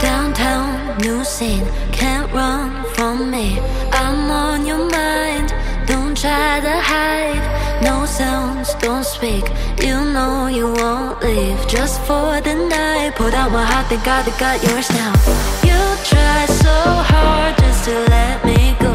Downtown, new scene, can't run from me. I'm on your mind, don't try to hide. No sounds, don't speak. You know you won't leave just for the night. Put out my heart, thank God, I got yours now. You try so hard just to let me go,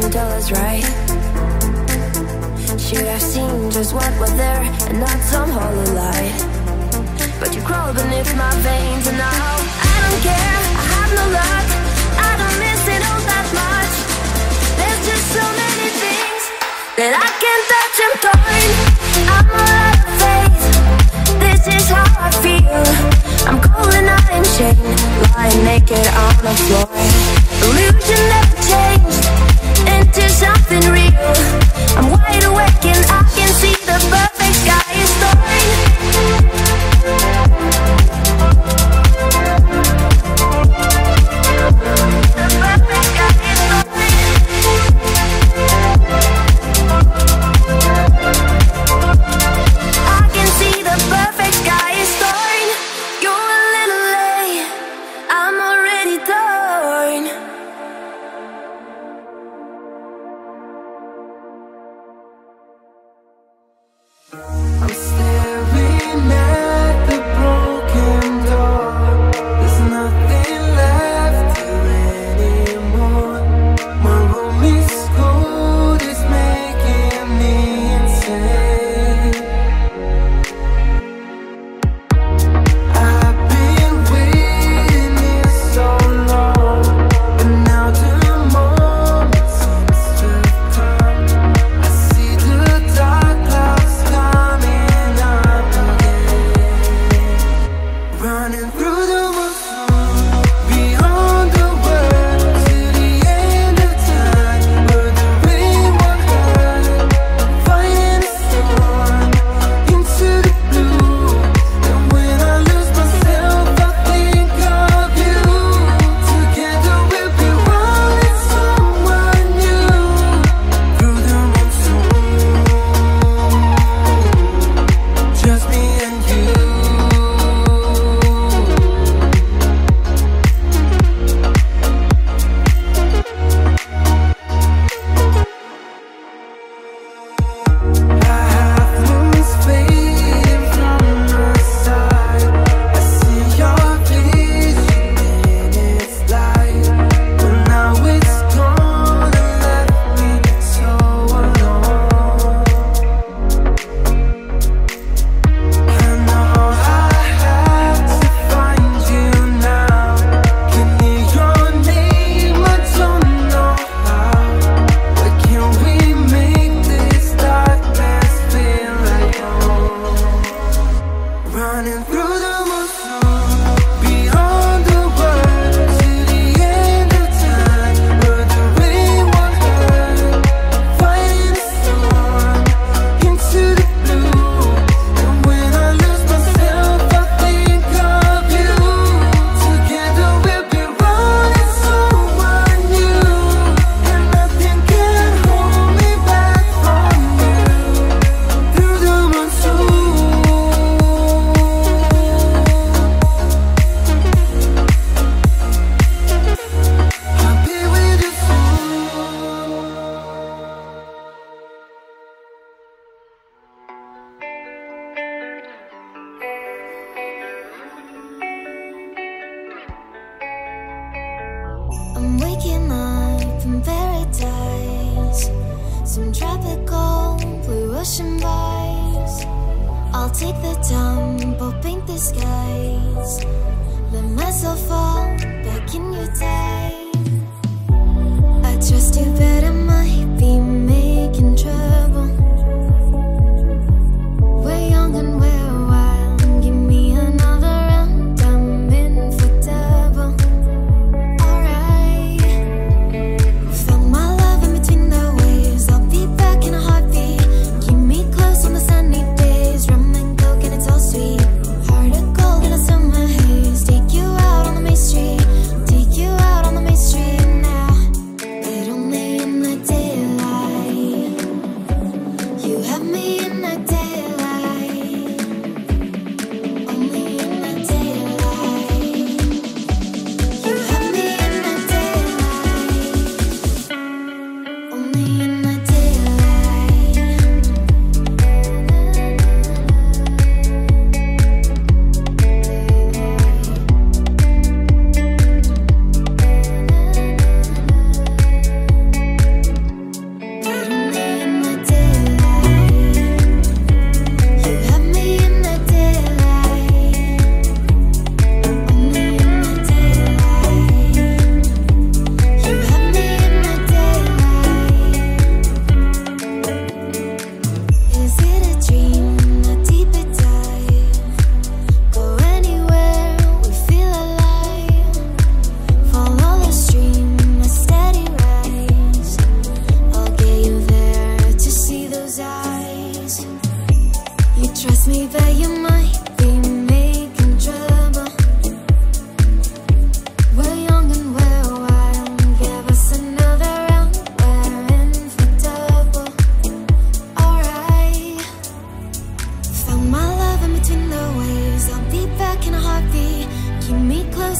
fortune teller's right. Should have seen just what was there and not some hollow light. But you crawl beneath my veins and now I don't care. I have no luck. I don't miss it all that much. There's just so many things that I can't touch and torn. I'm out of faith. This is how I feel. I'm cold and I'm shamed, lying naked on the floor. Illusion never changed into something real. I'm wide awake and I can see the perfect tumble, paint the skies Let myself fall back in your time I trust you better, might be making trouble.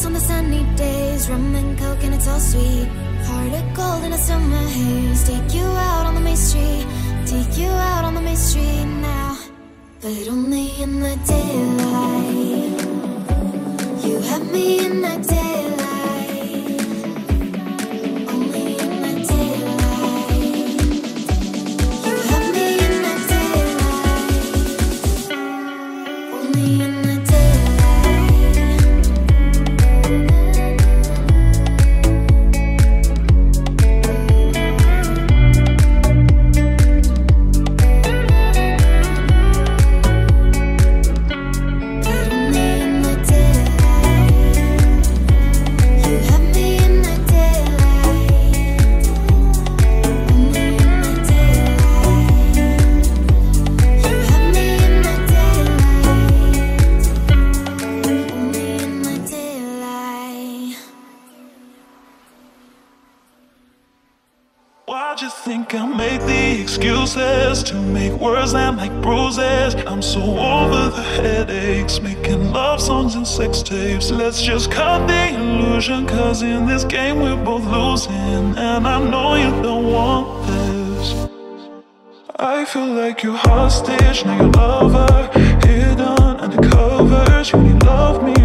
On the sunny days, rum and coke, and it's all sweet. Heart of gold in a summer haze. Take you out on the main street, take you out on the main street now. But only in the daylight. You have me in the. let's just cut the illusion. Cause in this game we're both losing. And I know you don't want this. I feel like you're hostage, now you're lover. Hidden under covers, you really love me.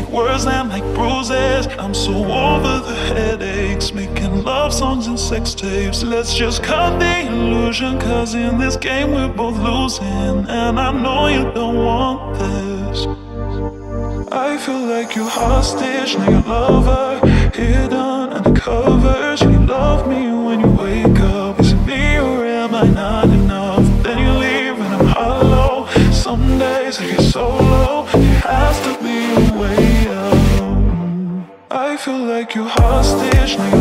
make words land like bruises. I'm so over the headaches, making love songs and sex tapes. Let's just cut the illusion, cause in this game we're both losing. And I know you don't want this. I feel like you're hostage, now your lover, hidden undercover. Ashley.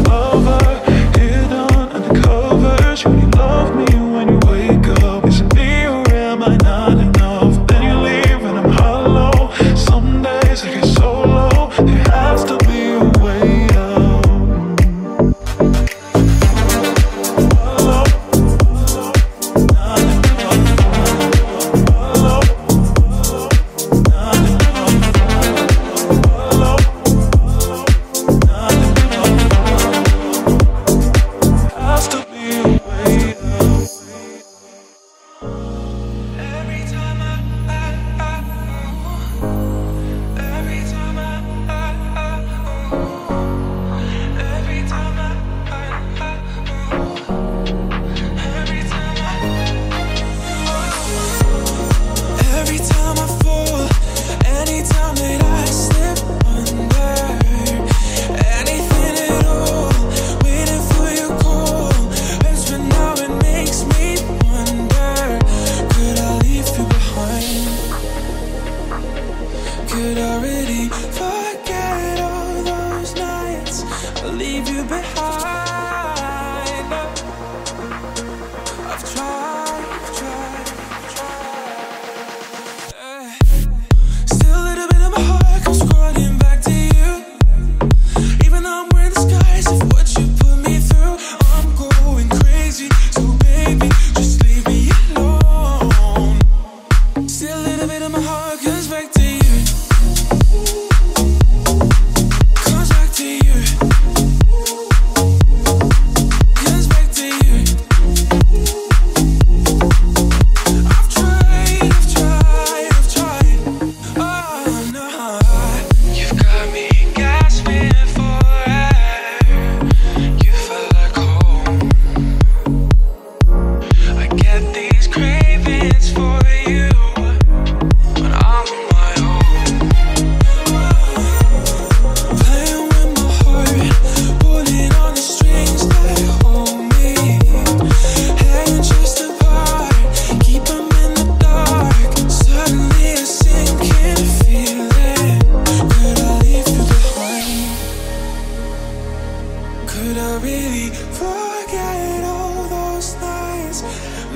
Could I really forget all those nights?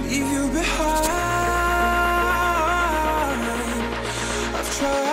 Leave you behind. I've tried.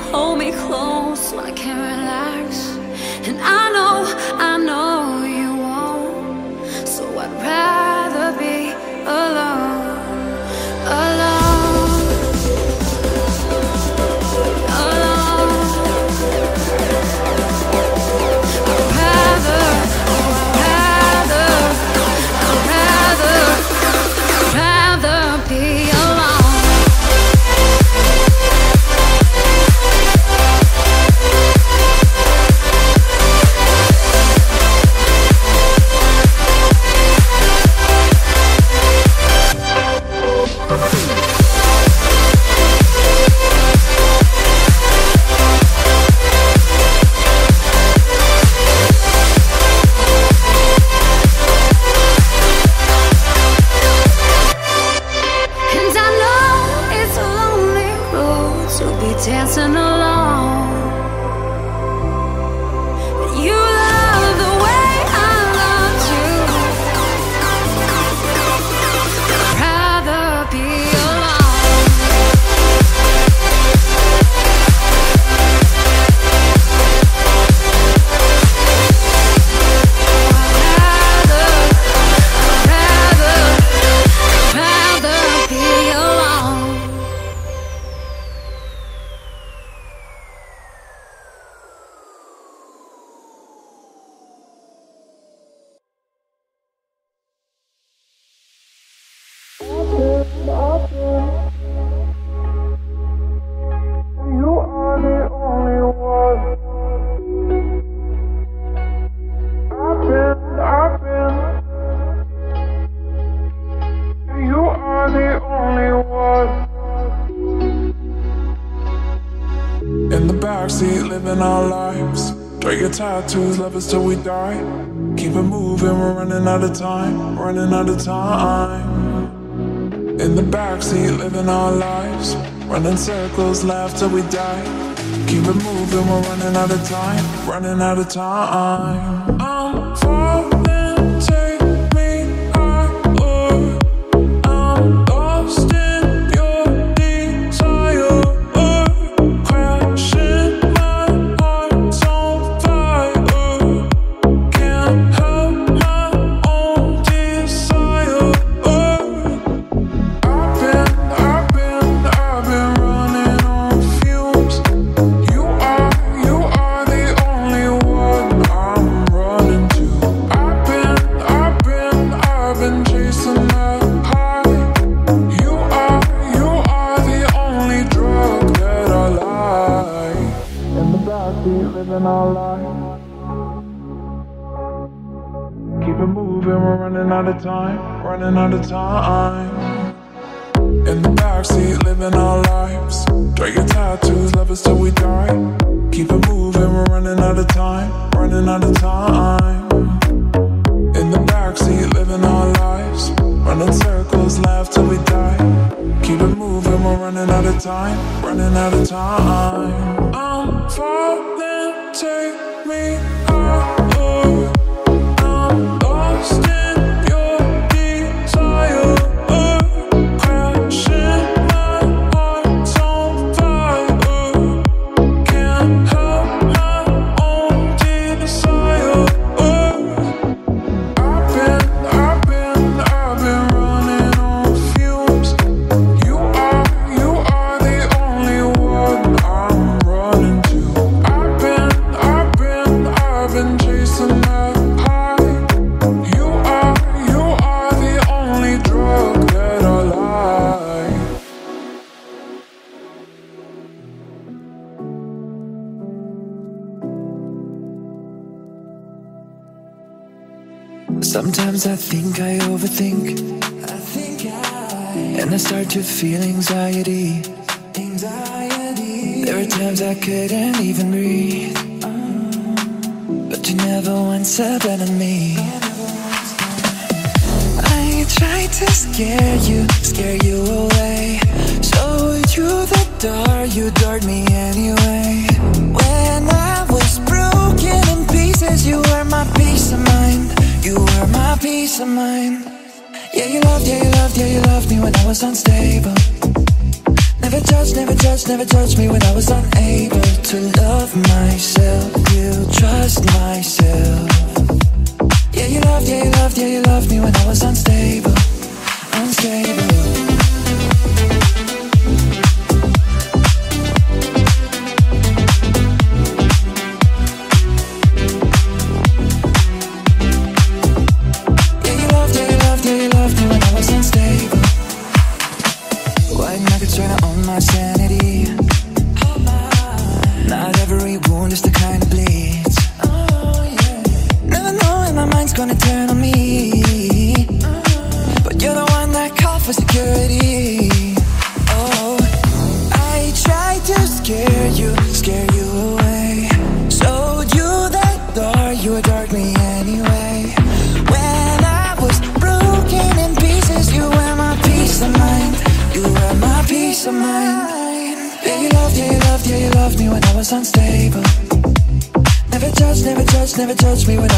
hold me close when I can't relax. And I know, I know you won't. So I'd rather be alone. Us till we die. Keep it moving, we're running out of time, running out of time. In the backseat, living our lives, running circles, laugh till we die. Keep it moving, we're running out of time, running out of time. Running out of time. In the backseat, living our lives. Dragon tattoos, love us till we die. Keep it moving, we're running out of time. Running out of time. In the backseat, living our lives. Running circles, laugh till we die. Keep it moving, we're running out of time. Running out of time. I'm falling, take me Sometimes I think I overthink. I think I and I start to feel anxiety. Anxiety. There are times I couldn't even breathe. But you never once abandoned me. I tried to scare you, scare you away. Showed you the door, you adored me anyway. When I was broken in pieces, you were my peace of mind. You were my peace of mind. Yeah, you loved, yeah, you loved, yeah, you loved me when I was unstable. Never judged, never judged, never judged me when I was unable to love myself, to trust myself. Yeah, you loved, yeah, you loved, yeah, you loved me when I was unstable, unstable. Oh, I tried to scare you, scare you away. Showed you that door, you adored me anyway. When I was broken in pieces, you were my peace of mind. You were my peace of mind. Yeah, you loved, yeah, you loved, yeah, you loved me when I was unstable. Never judged, never judged, never judged me when I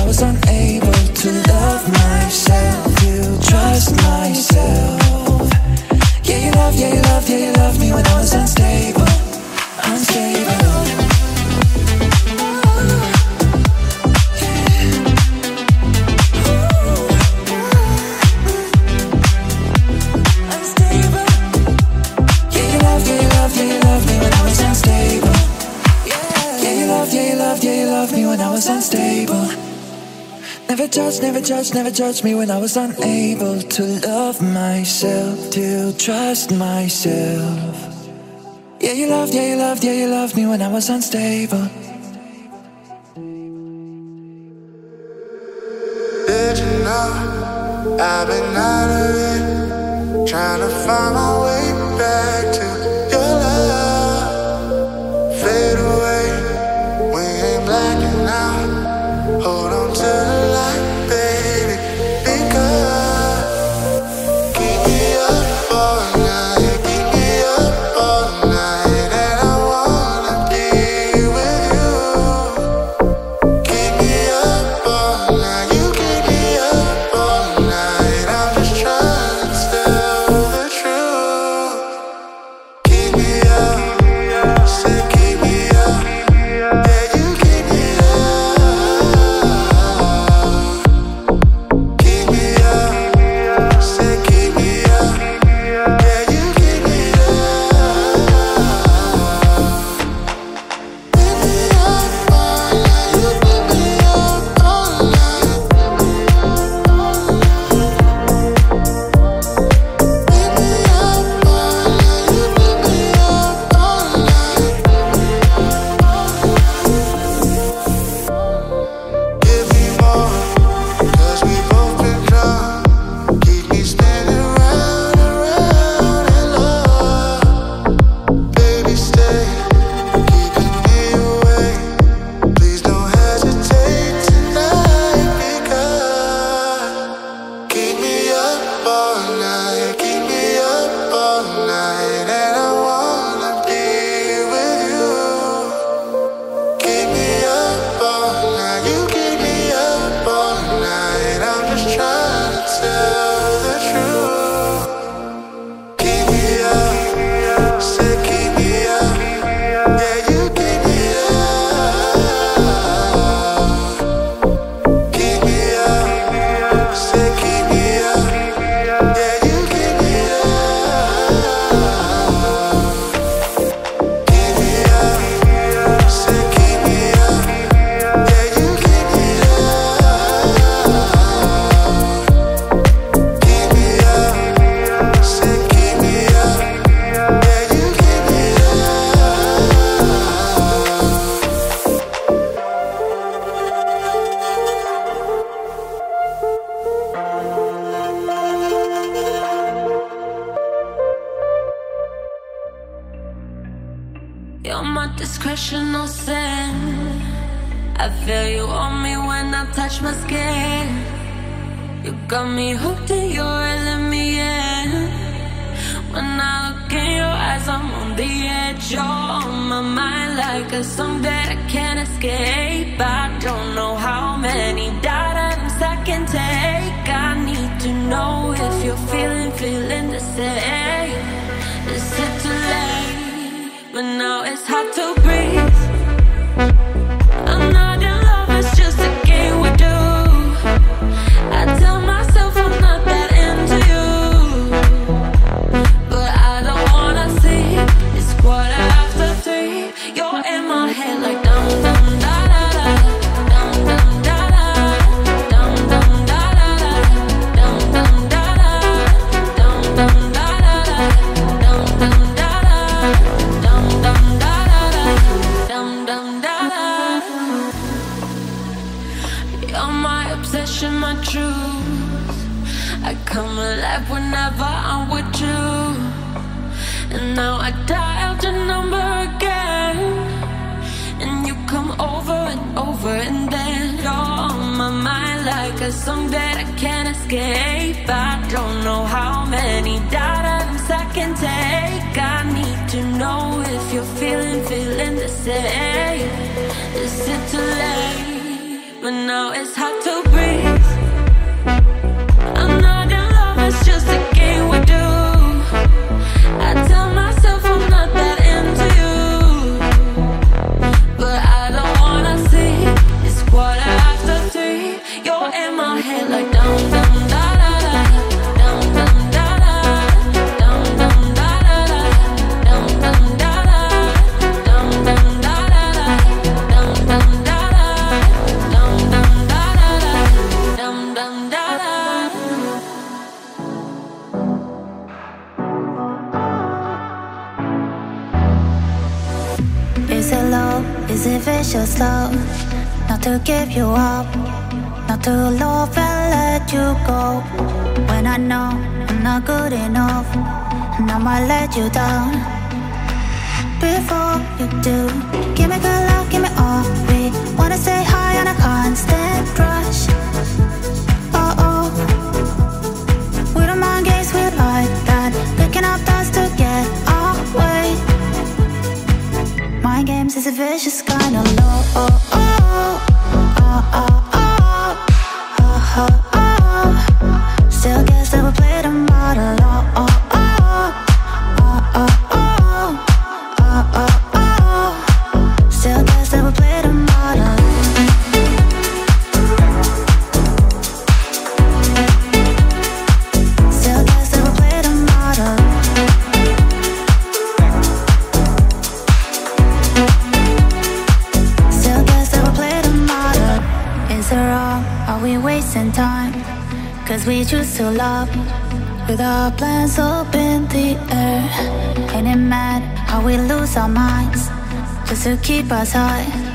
never judged, me when I was unable to love myself, to trust myself. Yeah, you loved, yeah, you loved, yeah, you loved me when I was unstable. Did you know I've been out of it, trying to find my I feel you on me when I touch my skin. You got me hooked and you're letting me in. When I look in your eyes, I'm on the edge. You're on my mind like a song that I can't escape. I don't know how many dimes I can take. I need to know if you're feeling, feeling the same. Is it too late? But now it's hard to breathe. now I dialed your number again, and you come over and over, and then you're on my mind like a song that I can't escape. I don't know how many dimes I can take. I need to know if you're feeling, feeling the same. Is it too late? But now it's hard to breathe. to love and let you go when I know I'm not good enough and I might let you down before you do. Give me good love, give me all we wanna stay high on a constant rush. Oh oh, we don't mind games, we like that. Picking up dust to get our way. Mind games is a vicious kind of love. Oh, oh, oh, oh, oh heart. our plans up in the air. Ain't it mad how we lose our minds just to keep us high?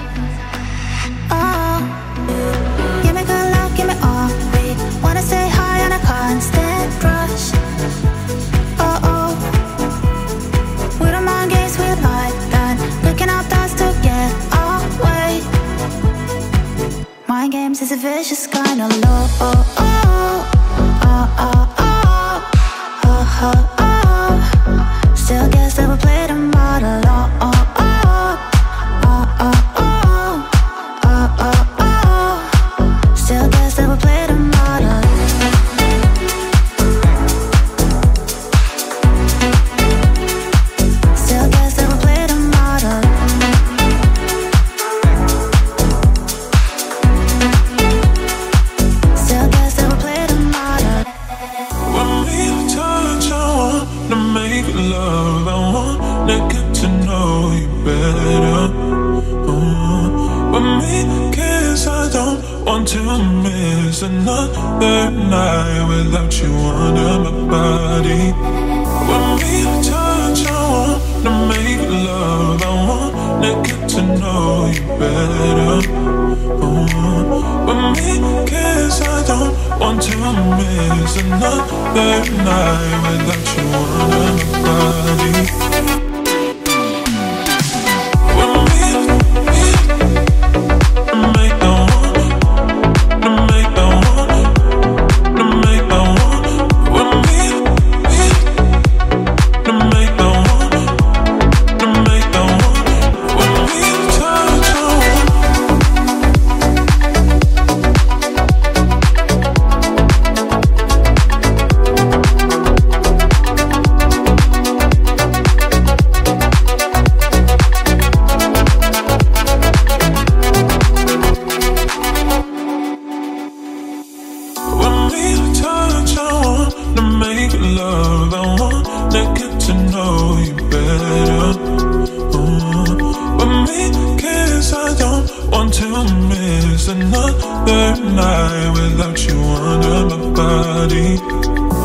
miss another night without you under my body.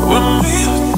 When we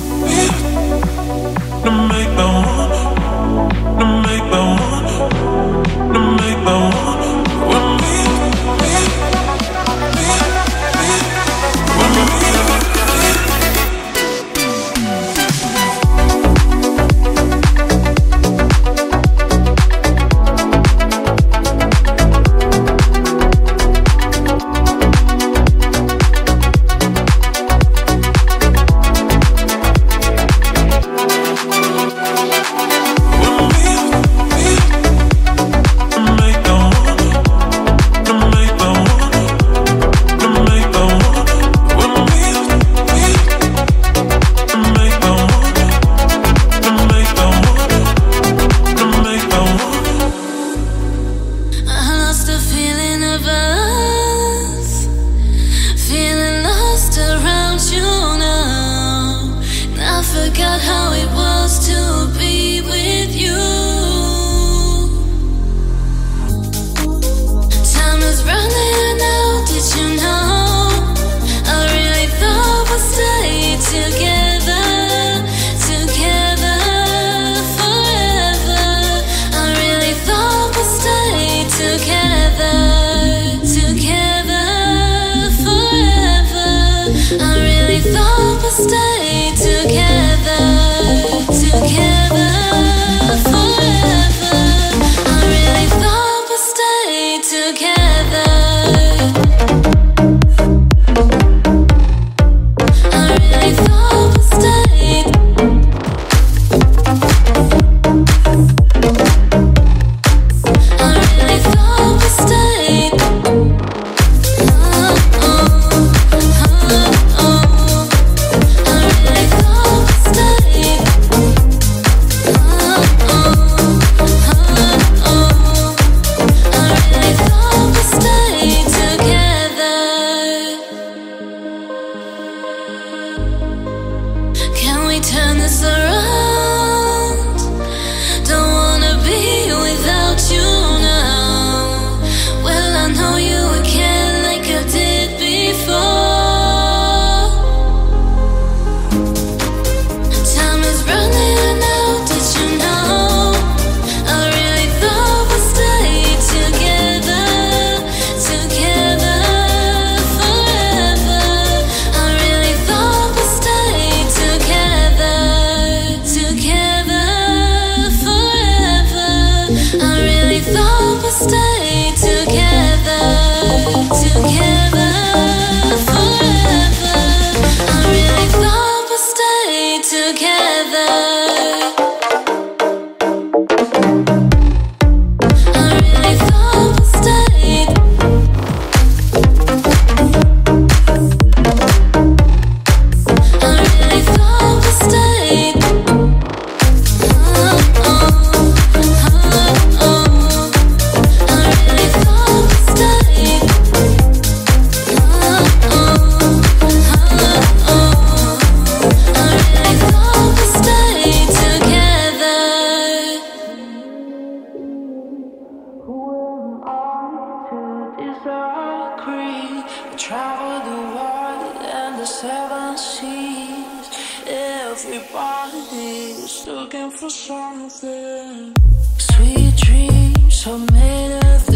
Everybody's looking for something. Sweet dreams are made of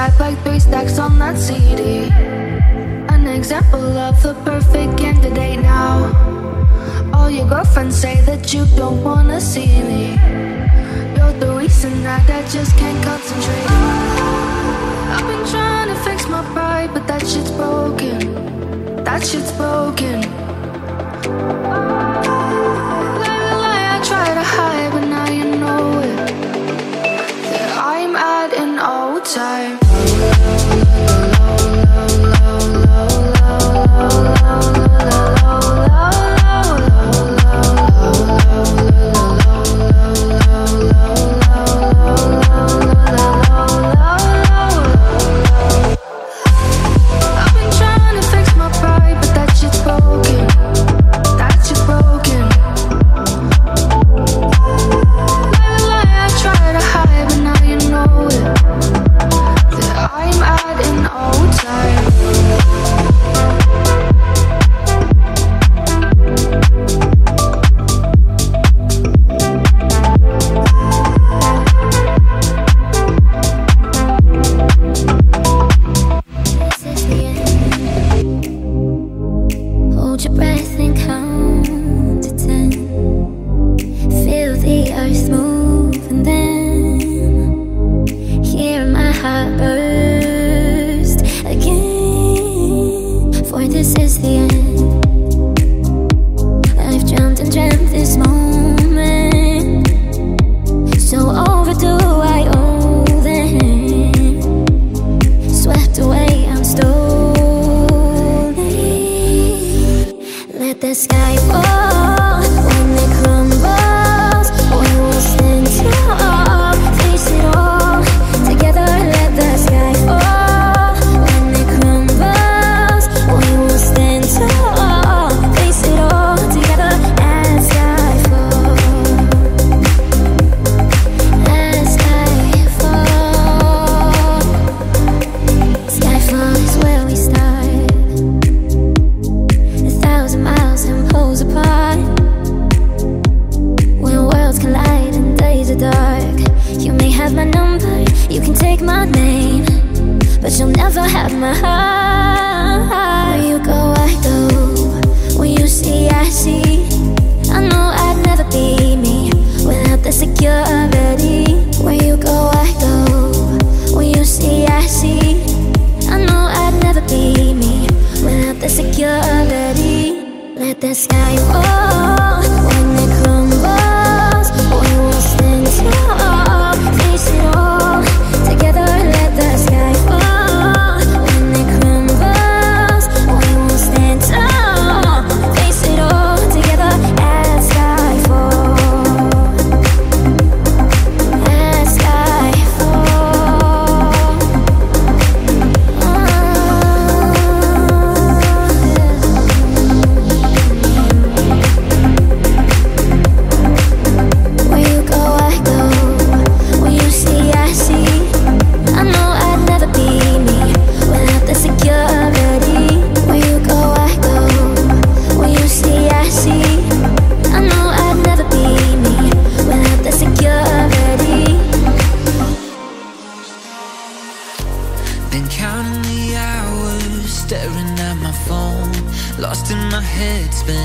type like three stacks on that CD. An example of the perfect candidate now. All your girlfriends say that you don't wanna see me. You're the reason that I just can't concentrate. I've been trying to fix my pride, but that shit's broken. That shit's broken. Lately I try to hide, but now.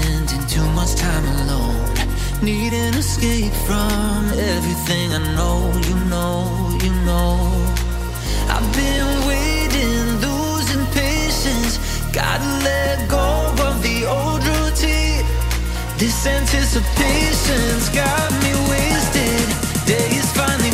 spending too much time alone. Need an escape from everything I know, you know, you know. I've been waiting, losing patience. Gotta let go of the old routine. This anticipation's got me wasted. Day is finally.